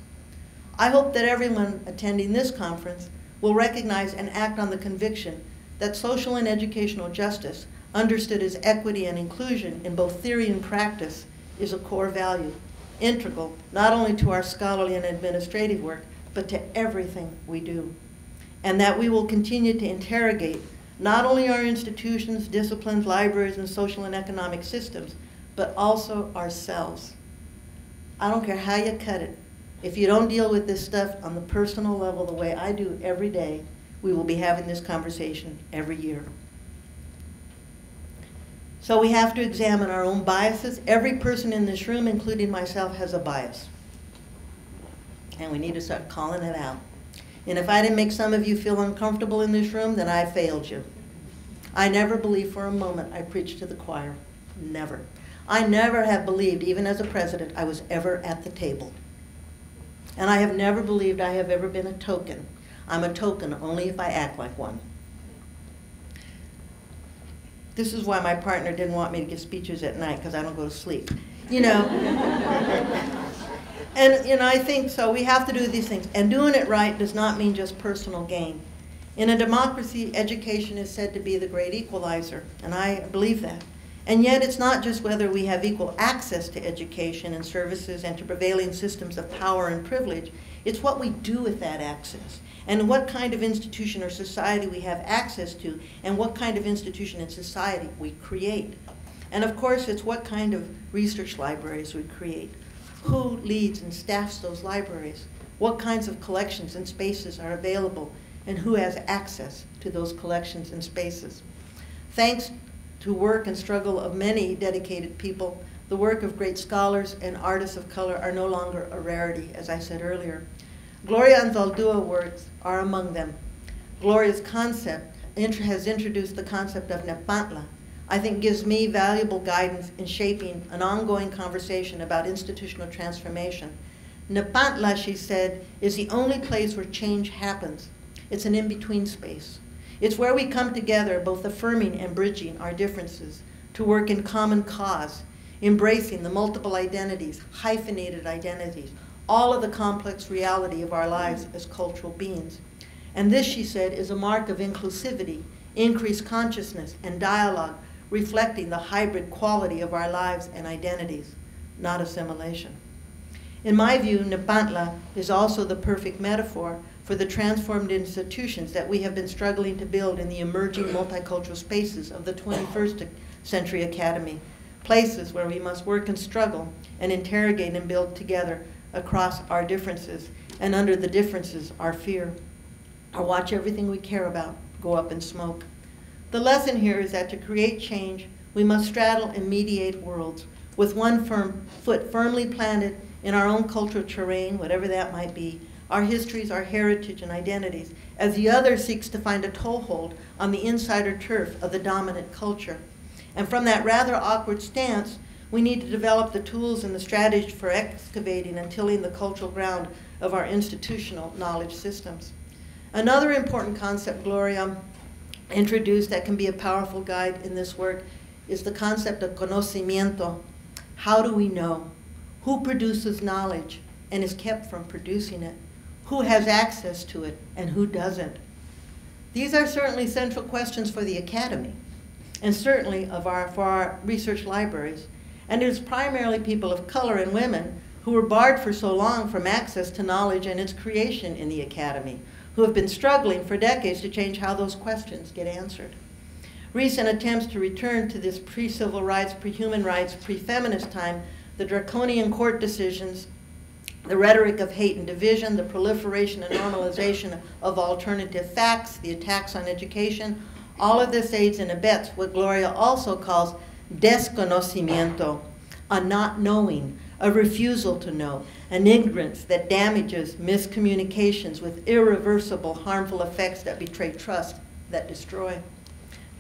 I hope that everyone attending this conference will recognize and act on the conviction that social and educational justice understood as equity and inclusion in both theory and practice, is a core value, integral not only to our scholarly and administrative work, but to everything we do. And that we will continue to interrogate not only our institutions, disciplines, libraries, and social and economic systems, but also ourselves. I don't care how you cut it. If you don't deal with this stuff on the personal level the way I do every day, we will be having this conversation every year. So we have to examine our own biases. Every person in this room, including myself, has a bias. And we need to start calling it out. And if I didn't make some of you feel uncomfortable in this room, then I failed you. I never believed for a moment I preached to the choir. Never. I never have believed, even as a president, I was ever at the table. And I have never believed I have ever been a token. I'm a token only if I act like one. This is why my partner didn't want me to give speeches at night because I don't go to sleep. You know. and you know, I think so. We have to do these things, and doing it right does not mean just personal gain. In a democracy, education is said to be the great equalizer, and I believe that. And yet, it's not just whether we have equal access to education and services and to prevailing systems of power and privilege, it's what we do with that access and what kind of institution or society we have access to, and what kind of institution and society we create. And of course, it's what kind of research libraries we create. Who leads and staffs those libraries? What kinds of collections and spaces are available, and who has access to those collections and spaces? Thanks to work and struggle of many dedicated people, the work of great scholars and artists of color are no longer a rarity, as I said earlier. Gloria Anzaldúa works are among them. Gloria's concept has introduced the concept of Nepantla, I think gives me valuable guidance in shaping an ongoing conversation about institutional transformation. Nepantla, she said, is the only place where change happens. It's an in-between space. It's where we come together, both affirming and bridging our differences, to work in common cause, embracing the multiple identities, hyphenated identities, all of the complex reality of our lives as cultural beings. And this, she said, is a mark of inclusivity, increased consciousness, and dialogue, reflecting the hybrid quality of our lives and identities, not assimilation. In my view, Nepantla is also the perfect metaphor for the transformed institutions that we have been struggling to build in the emerging multicultural spaces of the 21st century academy, places where we must work and struggle and interrogate and build together across our differences, and under the differences, our fear. Or watch everything we care about go up in smoke. The lesson here is that to create change, we must straddle and mediate worlds with one firm foot firmly planted in our own cultural terrain, whatever that might be, our histories, our heritage, and identities, as the other seeks to find a toehold on the insider turf of the dominant culture. And from that rather awkward stance, we need to develop the tools and the strategy for excavating and tilling the cultural ground of our institutional knowledge systems. Another important concept Gloria introduced that can be a powerful guide in this work is the concept of conocimiento. How do we know? Who produces knowledge and is kept from producing it? Who has access to it and who doesn't? These are certainly central questions for the Academy and certainly of our, for our research libraries. And it is primarily people of color and women who were barred for so long from access to knowledge and its creation in the Academy, who have been struggling for decades to change how those questions get answered. Recent attempts to return to this pre-civil rights, pre-human rights, pre-feminist time, the draconian court decisions, the rhetoric of hate and division, the proliferation and normalization of alternative facts, the attacks on education, all of this aids and abets what Gloria also calls desconocimiento, a not knowing, a refusal to know, an ignorance that damages miscommunications with irreversible harmful effects that betray trust, that destroy.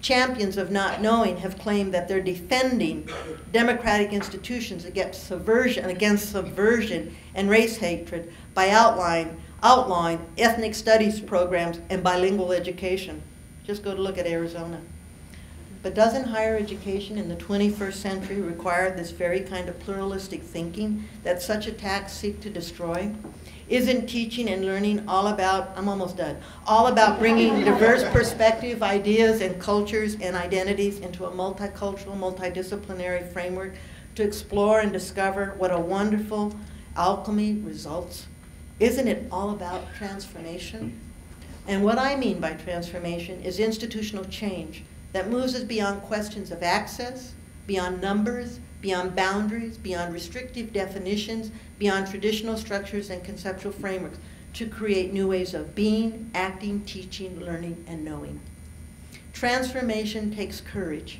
Champions of not knowing have claimed that they're defending democratic institutions against subversion, against subversion and race hatred by outline, outlawing ethnic studies programs and bilingual education. Just go to look at Arizona. But doesn't higher education in the 21st century require this very kind of pluralistic thinking that such attacks seek to destroy? Isn't teaching and learning all about, I'm almost done, all about bringing diverse perspective, ideas, and cultures and identities into a multicultural, multidisciplinary framework to explore and discover what a wonderful alchemy results? Isn't it all about transformation? And what I mean by transformation is institutional change that moves us beyond questions of access, beyond numbers, beyond boundaries, beyond restrictive definitions, beyond traditional structures and conceptual frameworks to create new ways of being, acting, teaching, learning, and knowing. Transformation takes courage,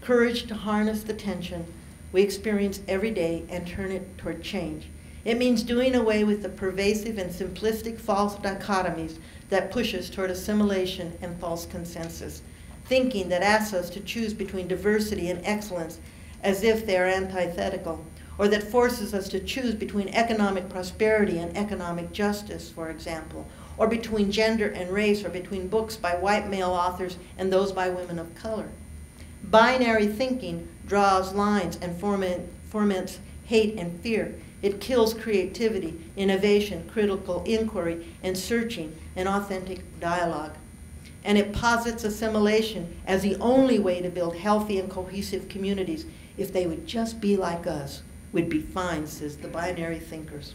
courage to harness the tension we experience every day and turn it toward change. It means doing away with the pervasive and simplistic false dichotomies that push us toward assimilation and false consensus, thinking that asks us to choose between diversity and excellence as if they are antithetical, or that forces us to choose between economic prosperity and economic justice, for example, or between gender and race, or between books by white male authors and those by women of color. Binary thinking draws lines and foments hate and fear. It kills creativity, innovation, critical inquiry, and searching and authentic dialogue. And it posits assimilation as the only way to build healthy and cohesive communities. If they would just be like us, we'd be fine, says the binary thinkers.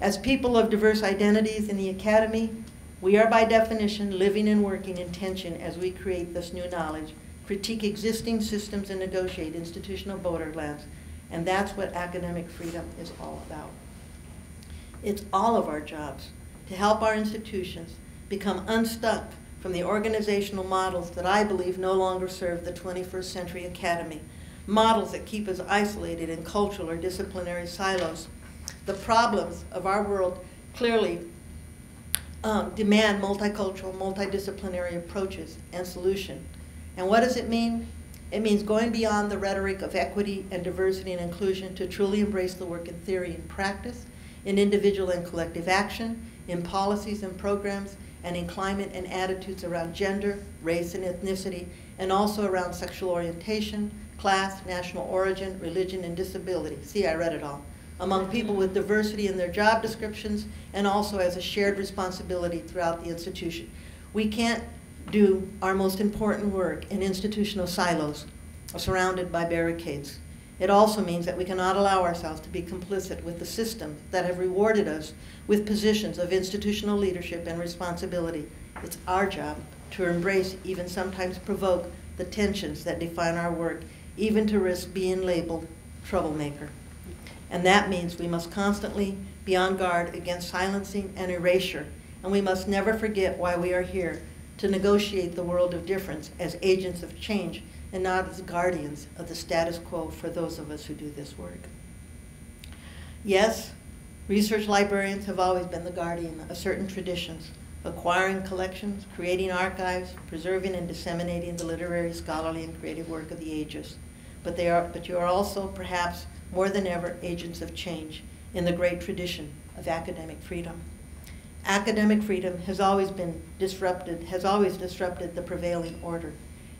As people of diverse identities in the Academy, we are by definition living and working in tension as we create this new knowledge, critique existing systems, and negotiate institutional borderlands. And that's what academic freedom is all about. It's all of our jobs to help our institutions become unstuck from the organizational models that I believe no longer serve the 21st century academy, models that keep us isolated in cultural or disciplinary silos. The problems of our world clearly um, demand multicultural, multidisciplinary approaches and solution. And what does it mean? It means going beyond the rhetoric of equity and diversity and inclusion to truly embrace the work in theory and practice, in individual and collective action, in policies and programs, and in climate and attitudes around gender, race, and ethnicity, and also around sexual orientation, class, national origin, religion, and disability. See, I read it all. Among people with diversity in their job descriptions, and also as a shared responsibility throughout the institution. We can't do our most important work in institutional silos, surrounded by barricades. It also means that we cannot allow ourselves to be complicit with the systems that have rewarded us with positions of institutional leadership and responsibility. It's our job to embrace, even sometimes provoke, the tensions that define our work, even to risk being labeled troublemaker. And that means we must constantly be on guard against silencing and erasure, and we must never forget why we are here to negotiate the world of difference as agents of change and not as guardians of the status quo for those of us who do this work. Yes, research librarians have always been the guardian of certain traditions, acquiring collections, creating archives, preserving and disseminating the literary, scholarly, and creative work of the ages. But, they are, but you are also, perhaps more than ever, agents of change in the great tradition of academic freedom. Academic freedom has always been disrupted, has always disrupted the prevailing order.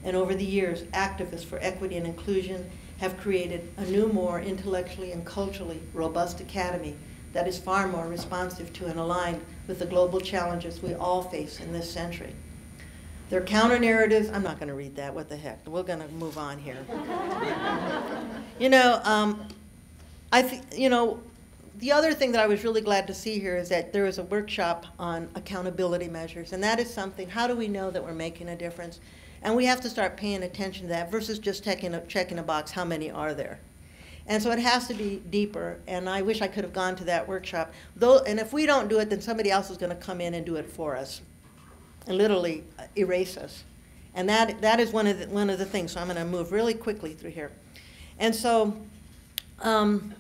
And over the years, activists for equity and inclusion have created a new, more intellectually and culturally robust academy that is far more responsive to and aligned with the global challenges we all face in this century. Their counter narratives, I'm not going to read that, what the heck. We're going to move on here. you know, um, I think, you know, the other thing that I was really glad to see here is that there is a workshop on accountability measures, and that is something, how do we know that we're making a difference? And we have to start paying attention to that versus just checking a, checking a box, how many are there? And so it has to be deeper, and I wish I could have gone to that workshop. Though, and if we don't do it, then somebody else is going to come in and do it for us and literally uh, erase us. And that, that is one of, the, one of the things. So I'm going to move really quickly through here. And so um,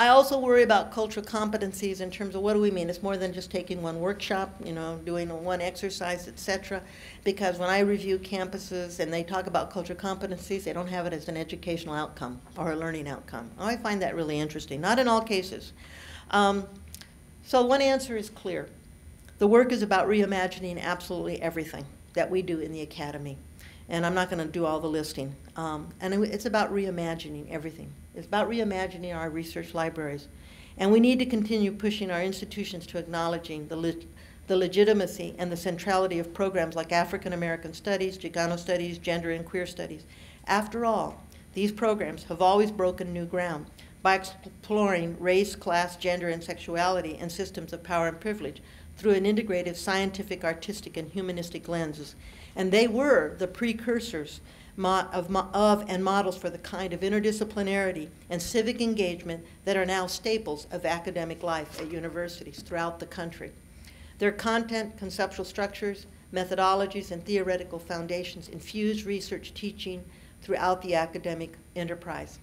I also worry about cultural competencies in terms of what do we mean? It's more than just taking one workshop, you know, doing one exercise, etc. Because when I review campuses and they talk about cultural competencies, they don't have it as an educational outcome or a learning outcome. I find that really interesting. Not in all cases. Um, so one answer is clear. The work is about reimagining absolutely everything that we do in the academy. And I'm not going to do all the listing. Um, and it's about reimagining everything. It's about reimagining our research libraries. And we need to continue pushing our institutions to acknowledging the, le the legitimacy and the centrality of programs like African American Studies, Chicano Studies, Gender and Queer Studies. After all, these programs have always broken new ground by exploring race, class, gender, and sexuality and systems of power and privilege through an integrative scientific, artistic, and humanistic lenses. And they were the precursors of, of and models for the kind of interdisciplinarity and civic engagement that are now staples of academic life at universities throughout the country. Their content, conceptual structures, methodologies, and theoretical foundations infuse research teaching throughout the academic enterprise.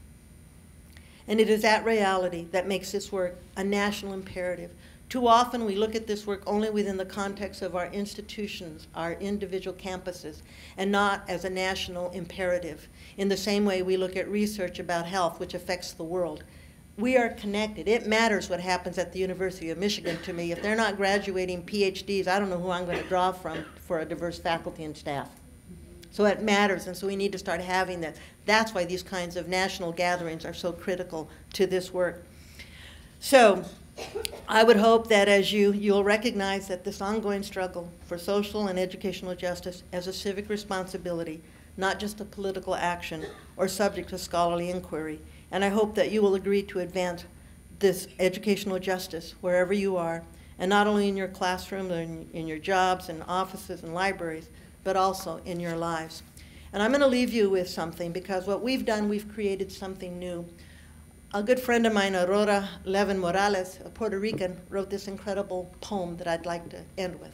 And it is that reality that makes this work a national imperative too often we look at this work only within the context of our institutions, our individual campuses, and not as a national imperative. In the same way we look at research about health, which affects the world. We are connected. It matters what happens at the University of Michigan to me. If they're not graduating PhDs, I don't know who I'm going to draw from for a diverse faculty and staff. So it matters, and so we need to start having that. That's why these kinds of national gatherings are so critical to this work. So I would hope that as you, you'll recognize that this ongoing struggle for social and educational justice as a civic responsibility, not just a political action or subject to scholarly inquiry. And I hope that you will agree to advance this educational justice wherever you are, and not only in your classroom, and in your jobs and offices and libraries, but also in your lives. And I'm going to leave you with something because what we've done, we've created something new a good friend of mine, Aurora Levins Morales, a Puerto Rican, wrote this incredible poem that I'd like to end with.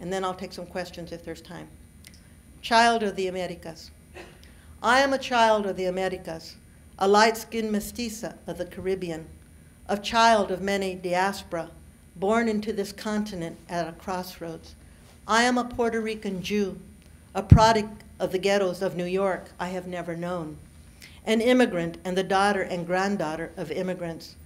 And then I'll take some questions if there's time. Child of the Americas. I am a child of the Americas, a light-skinned mestiza of the Caribbean, a child of many diaspora, born into this continent at a crossroads. I am a Puerto Rican Jew, a product of the ghettos of New York I have never known an immigrant and the daughter and granddaughter of immigrants.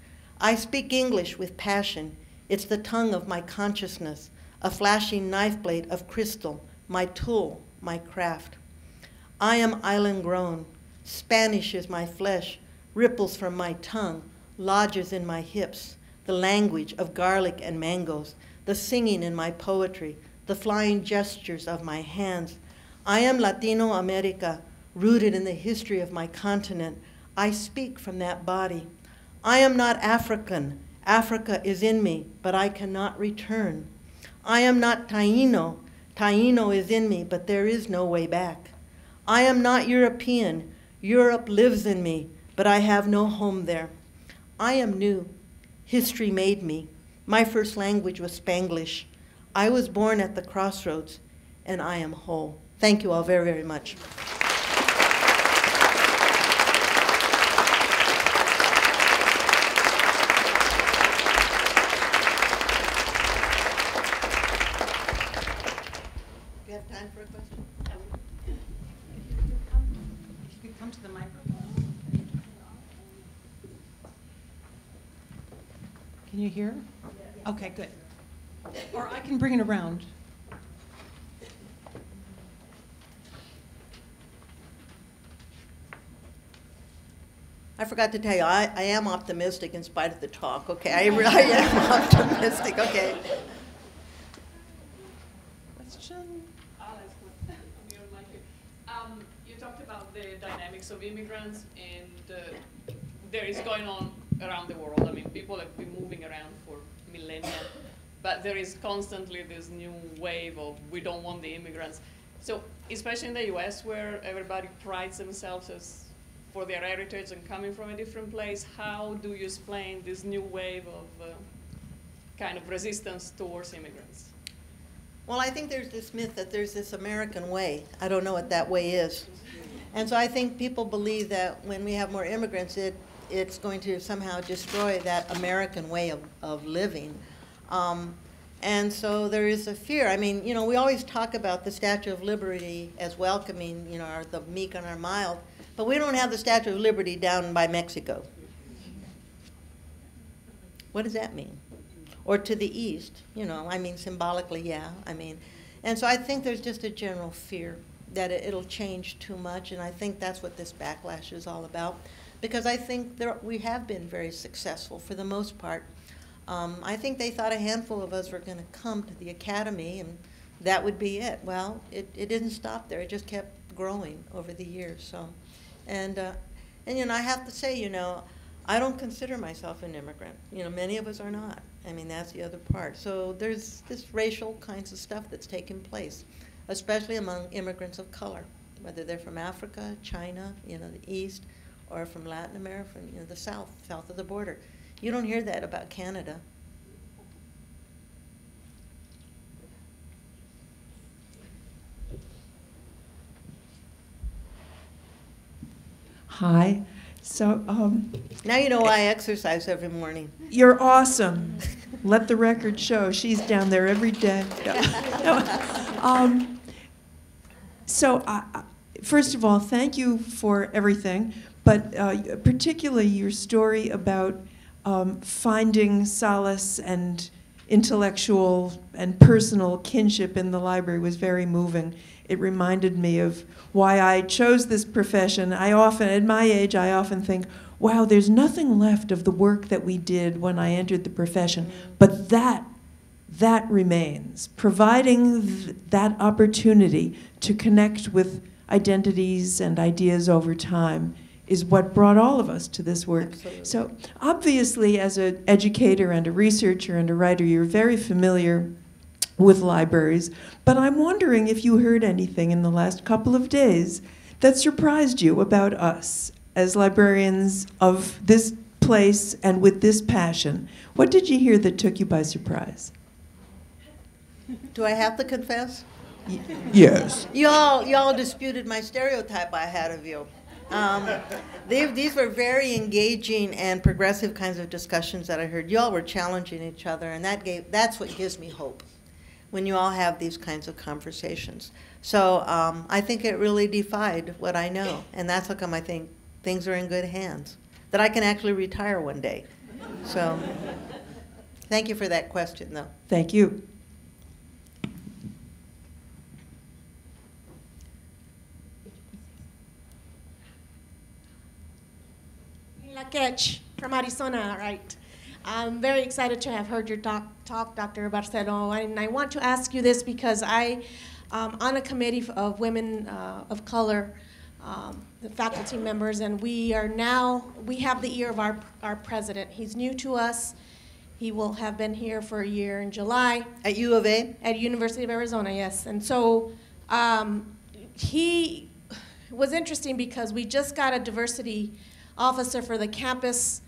I speak English with passion. It's the tongue of my consciousness, a flashing knife blade of crystal, my tool, my craft. I am island grown. Spanish is my flesh, ripples from my tongue, lodges in my hips, the language of garlic and mangoes, the singing in my poetry, the flying gestures of my hands. I am Latino America, rooted in the history of my continent. I speak from that body. I am not African. Africa is in me, but I cannot return. I am not Taino. Taino is in me, but there is no way back. I am not European. Europe lives in me, but I have no home there. I am new. History made me. My first language was Spanglish. I was born at the crossroads, and I am whole. Thank you all very, very much. you have time for a question? You could come to the microphone. Can you hear? Okay, good. Or I can bring it around. I forgot to tell you, I, I am optimistic in spite of the talk, okay? I really am optimistic, okay? Question? I'll ask one. I'm your mic here. Um, you talked about the dynamics of immigrants and uh, there is going on around the world. I mean, people have been moving around for millennia, but there is constantly this new wave of we don't want the immigrants. So, especially in the U.S., where everybody prides themselves as for their heritage and coming from a different place, how do you explain this new wave of uh, kind of resistance towards immigrants? Well, I think there's this myth that there's this American way. I don't know what that way is. And so I think people believe that when we have more immigrants, it, it's going to somehow destroy that American way of, of living. Um, and so there is a fear. I mean, you know, we always talk about the Statue of Liberty as welcoming, you know, our, the meek and our mild, but we don't have the Statue of Liberty down by Mexico. What does that mean? Or to the east, you know, I mean, symbolically, yeah. I mean, and so I think there's just a general fear that it, will change too much, and I think that's what this backlash is all about. Because I think there, we have been very successful for the most part. Um, I think they thought a handful of us were going to come to the academy, and that would be it. Well, it, it didn't stop there. It just kept growing over the years. So, and uh, and you know, I have to say, you know, I don't consider myself an immigrant. You know, many of us are not. I mean, that's the other part. So there's this racial kinds of stuff that's taking place, especially among immigrants of color, whether they're from Africa, China, you know, the East, or from Latin America, from you know, the South, south of the border. You don't hear that about Canada. Hi. So um, Now you know why I exercise every morning. you're awesome. Let the record show. She's down there every day. No. No. Um, so, I- first of all, thank you for everything, but uh, particularly your story about um, finding solace and intellectual and personal kinship in the library was very moving. It reminded me of why I chose this profession. I often, at my age, I often think, wow, there's nothing left of the work that we did when I entered the profession, but that that remains. Providing th- that opportunity to connect with identities and ideas over time is what brought all of us to this work. Absolutely. So, obviously, as an educator and a researcher and a writer, you're very familiar with libraries. But I'm wondering if you heard anything in the last couple of days that surprised you about us as librarians of this place and with this passion. What did you hear that took you by surprise? Do I have to confess? Y- yes. Y'all, y'all disputed my stereotype I had of you. Um, they, these were very engaging and progressive kinds of discussions that I heard. Y'all were challenging each other, and that gave, that's what gives me hope when you all have these kinds of conversations. So um, I think it really defied what I know, and that's how come I think things are in good hands, that I can actually retire one day. So thank you for that question, though. Thank you. From Arizona, right? I'm very excited to have heard your talk, Dr. Barceló, and I want to ask you this because I, um, on a committee of women uh, of color, um, the faculty members, and we are now, we have the ear of our, our president. He's new to us. He will have been here for a year in July. At U of A? At University of Arizona, yes. And so um, he was interesting because we just got a diversity officer for the campus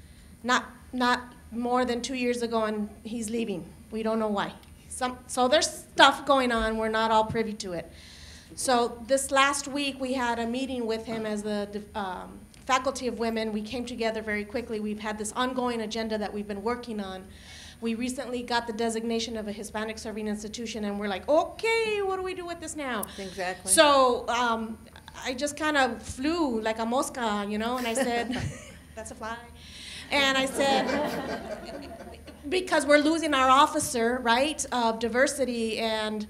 not, not more than two years ago, and he's leaving. We don't know why. Some, so there's stuff going on. We're not all privy to it. So this last week, we had a meeting with him as the um, faculty of women. We came together very quickly. We've had this ongoing agenda that we've been working on. We recently got the designation of a Hispanic serving institution, and we're like, okay, what do we do with this now? Exactly. So um, I just kind of flew like a mosca, you know, and I said, that's a fly. And I said, because we're losing our officer, right, of diversity, and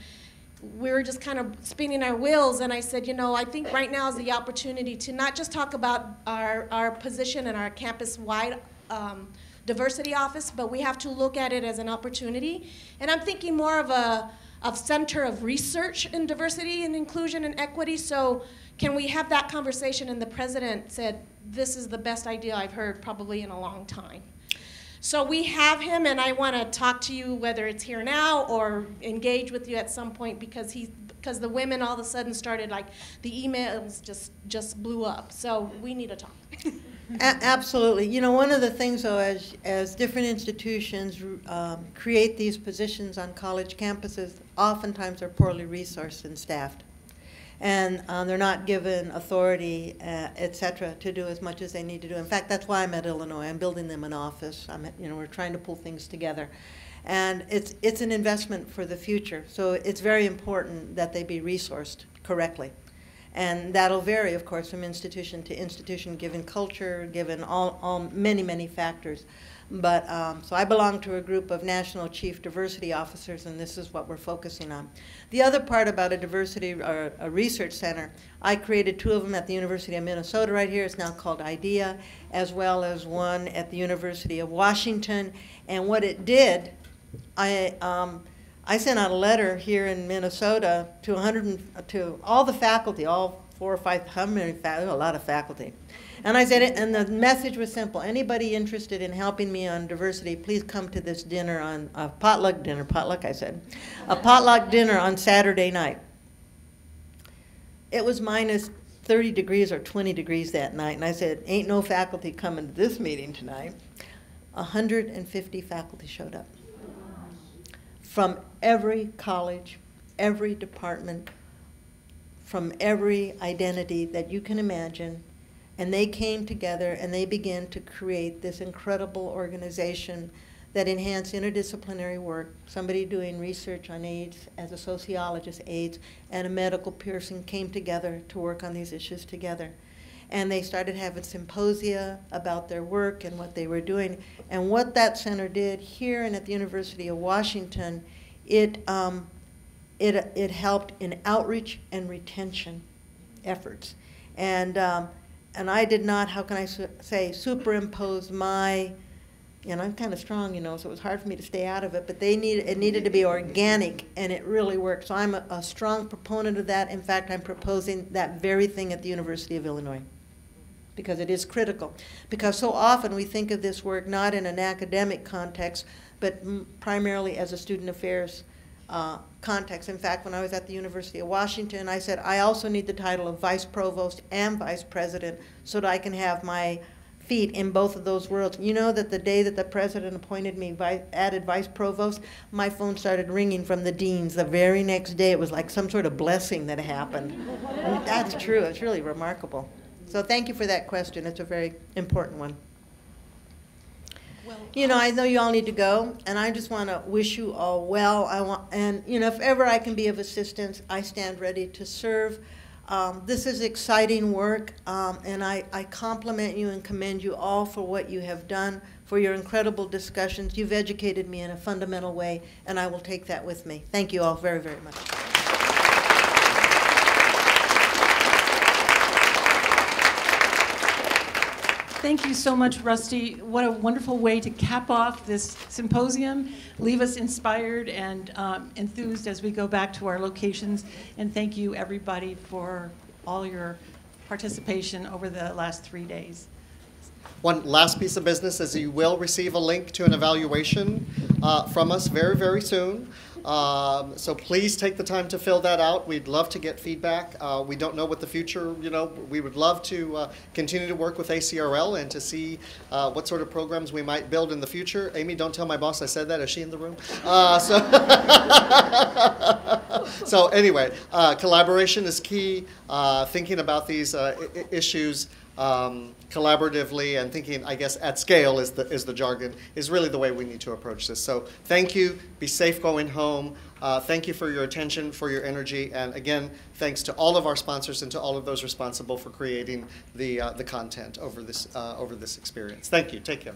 we were just kind of spinning our wheels. And I said, you know, I think right now is the opportunity to not just talk about our, our position and our campus wide um, diversity office, but we have to look at it as an opportunity. And I'm thinking more of a of center of research in diversity and inclusion and equity. So can we have that conversation? And the president said, this is the best idea I've heard probably in a long time. So we have him, and I want to talk to you whether it's here now or engage with you at some point because he because the women all of a sudden started like the emails just just blew up. So we need to talk. absolutely. You know, one of the things though, as as different institutions um, create these positions on college campuses, oftentimes they're poorly resourced and staffed and um, they're not given authority, uh, et cetera, to do as much as they need to do. In fact, that's why I'm at Illinois. I'm building them an office. I'm, you know, we're trying to pull things together, and it's it's an investment for the future. So it's very important that they be resourced correctly, and that'll vary, of course, from institution to institution, given culture, given all, all many many factors. But um, so I belong to a group of national chief diversity officers, and this is what we're focusing on. The other part about a diversity or a research center, I created two of them at the University of Minnesota right here. It's now called IDEA, as well as one at the University of Washington. And what it did, I um, I sent out a letter here in Minnesota to 100 to all the faculty, all four or five, how many, a lot of faculty. And I said, and the message was simple. Anybody interested in helping me on diversity, please come to this dinner on, a potluck dinner, potluck I said, a potluck dinner on Saturday night. It was minus 30 degrees or 20 degrees that night, and I said, ain't no faculty coming to this meeting tonight. 150 faculty showed up from every college, every department, from every identity that you can imagine, and they came together and they began to create this incredible organization that enhanced interdisciplinary work. Somebody doing research on AIDS as a sociologist, AIDS, and a medical person came together to work on these issues together. And they started having symposia about their work and what they were doing. And what that center did here and at the University of Washington, it, um, it, it helped in outreach and retention efforts. And um, and I did not, how can I su say, superimpose my, you know, I'm kind of strong, you know, so it was hard for me to stay out of it, but they need, it needed to be organic, and it really worked. So I'm a, a strong proponent of that. In fact, I'm proposing that very thing at the University of Illinois because it is critical. Because so often we think of this work not in an academic context, but primarily as a student affairs uh, context. In fact, when I was at the University of Washington, I said, I also need the title of vice provost and vice president so that I can have my feet in both of those worlds. You know that the day that the president appointed me vice, added vice provost, my phone started ringing from the deans. The very next day, it was like some sort of blessing that happened. That's true. It's really remarkable. So thank you for that question. It's a very important one. You know, I know you all need to go, and I just want to wish you all well. I want, and you know, if ever I can be of assistance, I stand ready to serve. Um, this is exciting work, um, and I, I compliment you and commend you all for what you have done, for your incredible discussions. You've educated me in a fundamental way, and I will take that with me. Thank you all very, very much. Thank you so much, Rusty. What a wonderful way to cap off this symposium, leave us inspired and um, enthused as we go back to our locations. And thank you, everybody, for all your participation over the last three days. One last piece of business is you will receive a link to an evaluation uh, from us very, very soon. Um, so please take the time to fill that out. We'd love to get feedback. Uh, we don't know what the future, you know, we would love to uh, continue to work with ACRL and to see uh, what sort of programs we might build in the future. Amy, don't tell my boss I said that. Is she in the room? Uh, so, so anyway, uh, collaboration is key. Uh, thinking about these issues um, collaboratively and thinking, I guess, at scale is the, is the jargon, is really the way we need to approach this. So thank you. Be safe going home. Uh, thank you for your attention, for your energy, and again, thanks to all of our sponsors and to all of those responsible for creating the, uh, the content over this, uh, over this experience. Thank you. Take care.